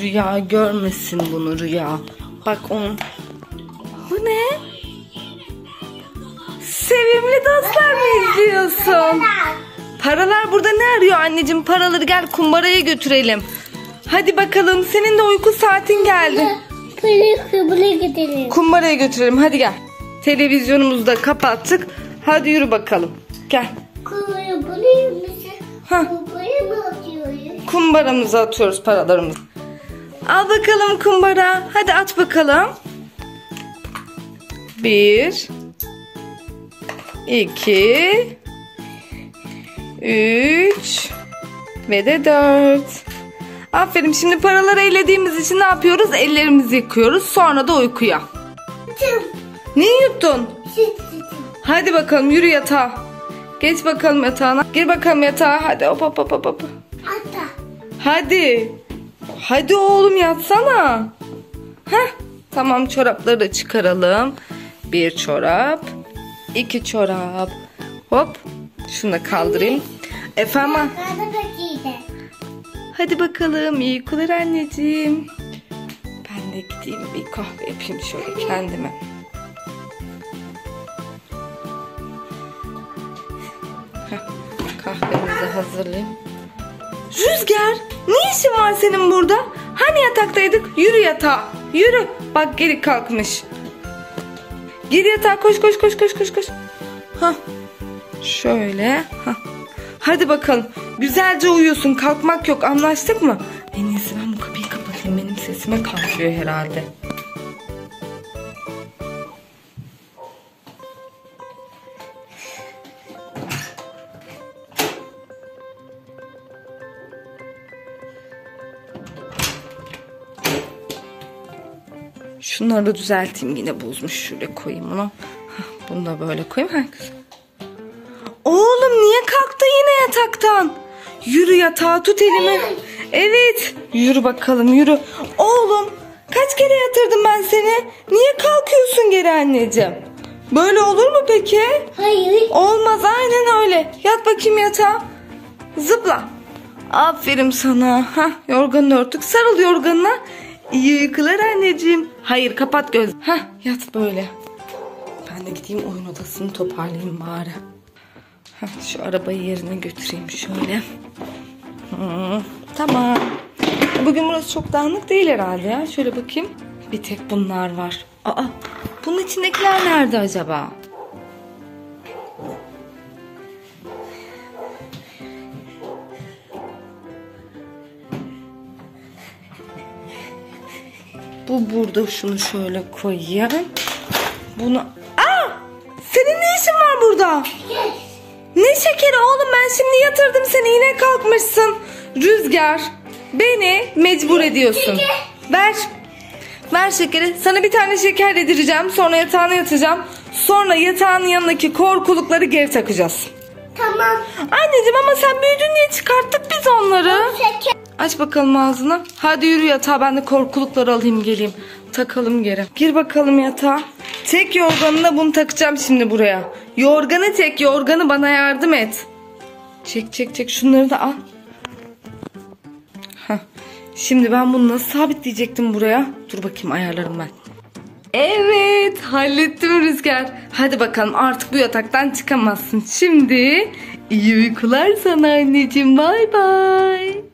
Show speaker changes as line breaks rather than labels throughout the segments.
Rüya görmesin bunu Rüya. Bak onun. Bu ne? Sevimli dostlar mı izliyorsun? Paralar burada ne arıyor anneciğim? Paraları gel kumbaraya götürelim. Hadi bakalım senin de uyku saatin geldi.
Kıbıla gidelim.
Kumbaraya götürelim hadi gel. Televizyonumuzu da kapattık. Hadi yürü bakalım. Gel.
Kıbıla mı atıyoruz?
Kumbaramıza atıyoruz paralarımızı. Al bakalım kumbara. Hadi at bakalım. Bir. iki, Üç. Ve de dört. Aferin şimdi paraları elediğimiz için ne yapıyoruz? Ellerimizi yıkıyoruz. Sonra da uykuya. Neyi yuttun?
Sütüm.
Hadi bakalım yürü yatağa. Geç bakalım yatağına. Gir bakalım yatağa. Hadi hop hop hop hop.
Ata.
Hadi. Hadi oğlum yatsana. Heh. Tamam çorapları da çıkaralım. Bir çorap. iki çorap. Hop. Şunu da kaldırayım. Efendim. Hadi bakalım. İyi uykular anneciğim. Ben de gideyim bir kahve yapayım şöyle kendime. Heh, Kahvemizi hazırlayayım. Rüzgar, ne işin var senin burada? Hani yataktaydık? Yürü yatağa. Yürü. Bak geri kalkmış. Gir yatağa koş koş koş koş koş koş. Hah. Şöyle. Hah. Hadi bakalım. Güzelce uyuyorsun. Kalkmak yok. Anlaştık mı? En iyisi ben bu kapıyı kapatayım. Benim sesime kalkıyor herhalde. Şunları da düzelteyim. Yine bozmuş. Şöyle koyayım. Hah, Bunu da böyle koyayım. Ha, güzel. Oğlum niye kalktı yine yataktan? Yürü yatağa tut elimi. Evet. Yürü bakalım yürü. Oğlum kaç kere yatırdım ben seni? Niye kalkıyorsun geri anneciğim? Böyle olur mu peki?
Hayır.
Olmaz aynen öyle. Yat bakayım yatağa. Zıpla. Aferin sana. Hah, yorganını örtük. Sarıl yorganına. İyi uykular anneciğim. Hayır kapat göz. Hah, yat böyle. Ben de gideyim oyun odasını toparlayayım bari. Hah, şu arabayı yerine götüreyim şöyle. Hı, tamam. Bugün burası çok dağınık değil herhalde ya. Şöyle bakayım. Bir tek bunlar var. Aa, bunun içindekiler nerede acaba? Bu burada şunu şöyle koyayım. Bunu... Aa! Senin ne işin var burada? Ne şekeri oğlum ben şimdi yatırdım seni yine kalkmışsın. Rüzgar beni mecbur ediyorsun. Ver. Ver şekeri. Sana bir tane şeker yedireceğim. Sonra yatağına yatacağım. Sonra yatağın yanındaki korkulukları geri takacağız.
Tamam.
Anneciğim ama sen büyüdün diye çıkarttık biz onları.
Şeker.
Aç bakalım ağzını. Hadi yürü yatağa ben de korkulukları alayım geleyim. Takalım geri. Gir bakalım yatağa. Tek yorganına bunu takacağım şimdi buraya. Yorganı tek yorganı bana yardım et. Çek çek çek şunları da al. Hah. Şimdi ben bunu nasıl sabitleyecektim buraya? Dur bakayım ayarlarım ben. Evet hallettim Rüzgar. Hadi bakalım artık bu yataktan çıkamazsın. Şimdi iyi uykular sana anneciğim. Bay bay.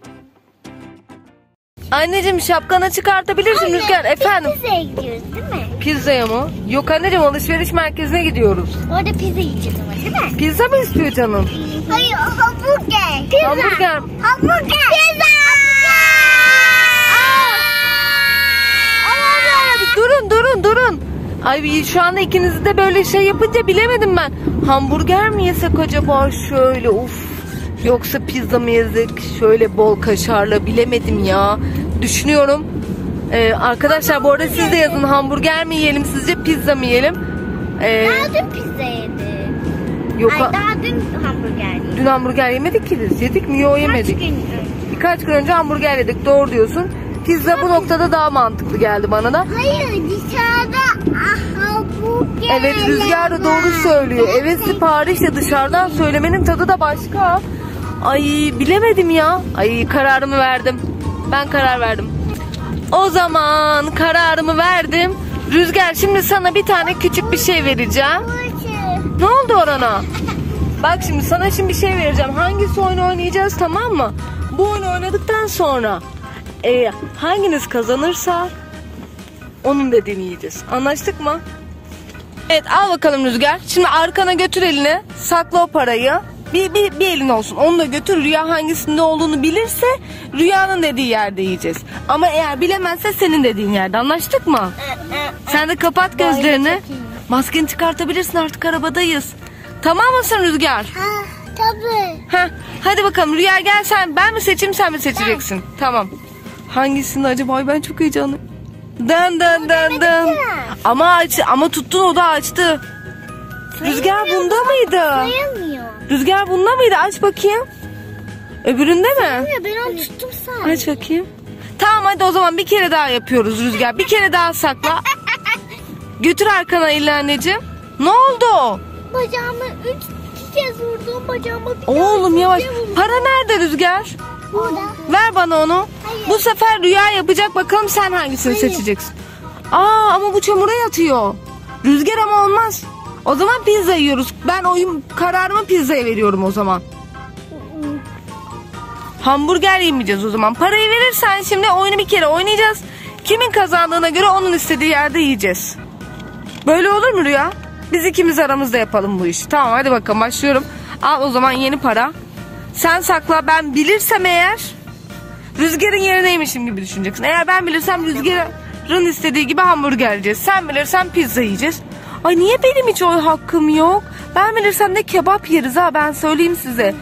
Anneciğim şapkanı çıkartabilirsin Rüzgar. Efendim
Pizzaya gidiyoruz değil mi?
pizzaya mı? Yok anneciğim alışveriş merkezine gidiyoruz.
Orada pizza yiyeceğiz ama değil mi?
Pizza mı istiyor canım?
Hayır hamburger. Pizza.
Hamburger.
Hamburger. Pizza.
Durun durun durun. Ay şu anda ikinizi de böyle şey yapınca bilemedim ben. Hamburger mi yesek acaba şöyle uf. Yoksa pizza mı yesek şöyle bol kaşarla bilemedim ya. Düşünüyorum. Ee, arkadaşlar bu arada siz de yazın hamburger mi yiyelim sizce pizza mı yiyelim? Ee,
Daha dün pizza yedim.
yok
Ay daha dün hamburger yedim.
dün hamburger yemedik ki biz. Yedik mi? Yok yemedik.
Kaç gün önce?
Birkaç gün önce hamburger yedik doğru diyorsun. Pizza bu noktada daha mantıklı geldi bana da.
Hayır dışarıda ah, hamburger.
Evet Rüzgar da doğru söylüyor. Evet siparişle dışarıdan söylemenin tadı da başka. Ay bilemedim ya. Ay kararımı verdim. Ben karar verdim. O zaman kararımı verdim. Rüzgar şimdi sana bir tane küçük bir şey vereceğim. Ne oldu Orana? Bak şimdi sana şimdi bir şey vereceğim. Hangisi oyunu oynayacağız tamam mı? Bu oyunu oynadıktan sonra e, hanginiz kazanırsa onun dediğini yiyeceğiz. Anlaştık mı? Evet al bakalım Rüzgar. Şimdi arkana götür elini. Sakla o parayı. Bir, bir, bir elin olsun. Onu da götür. Rüya hangisinde olduğunu bilirse Rüyanın dediği yerde yiyeceğiz. Ama eğer bilemezse senin dediğin yerde. Anlaştık mı? Sen de kapat gözlerini. Maskeni çıkartabilirsin artık arabadayız. Tamam mısın Rüzgar?
Ha, tabii.
Heh, hadi bakalım Rüya gel sen. Ben mi seçeyim sen mi seçeceksin? Tamam. Hangisini acaba? Ay ben çok heyecanlıyım. Dın dın dın dın. Ama aç, ama tuttun o da açtı. Rüzgar bunda mıydı?
Sayılmıyor.
Rüzgar bunda mıydı? Aç bakayım. Öbüründe mi?
Ya ben onu tuttum sen.
Aç bakayım. Tamam hadi o zaman bir kere daha yapıyoruz Rüzgar. Bir kere daha sakla. Götür arkana elini anneciğim. Ne oldu?
Bacağımı üç iki kez vurdum bacağıma bir
Oğlum yavaş.
vurdum.
Para nerede Rüzgar?
Burada.
Ver bana onu.
Hayır.
Bu sefer rüya yapacak bakalım sen hangisini
Hayır.
seçeceksin. Aa ama bu çamura yatıyor. Rüzgar ama olmaz. O zaman pizza yiyoruz. Ben oyun kararımı pizzaya veriyorum o zaman. Hamburger yemeyeceğiz o zaman. Parayı verirsen şimdi oyunu bir kere oynayacağız. Kimin kazandığına göre onun istediği yerde yiyeceğiz. Böyle olur mu Rüya? Biz ikimiz aramızda yapalım bu işi. Tamam hadi bakalım başlıyorum. Al o zaman yeni para. Sen sakla ben bilirsem eğer Rüzgarın yerineymişim gibi düşüneceksin. Eğer ben bilirsem Rüzgar'ın istediği gibi hamburger yiyeceğiz. Sen bilirsen pizza yiyeceğiz. Ay niye benim hiç oy hakkım yok? Ben bilirsem de kebap yeriz ha ben söyleyeyim size.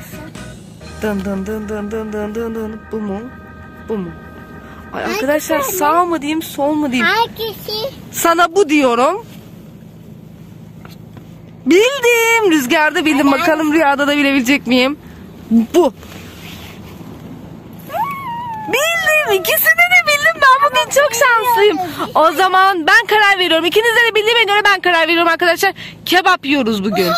Dın dın dın dın dın dın dın dın. Bu mu? Bu mu? Ay arkadaşlar sağ mı diyeyim sol mu diyeyim?
Hangisi?
Sana bu diyorum. Bildim. Rüzgarda bildim. Bakalım rüyada da bilebilecek miyim? Bu. Bildim. İkisini. Ben bugün çok şanslıyım. O zaman ben karar veriyorum. İkinizde de bildiğime göre ben karar veriyorum arkadaşlar. Kebap yiyoruz bugün.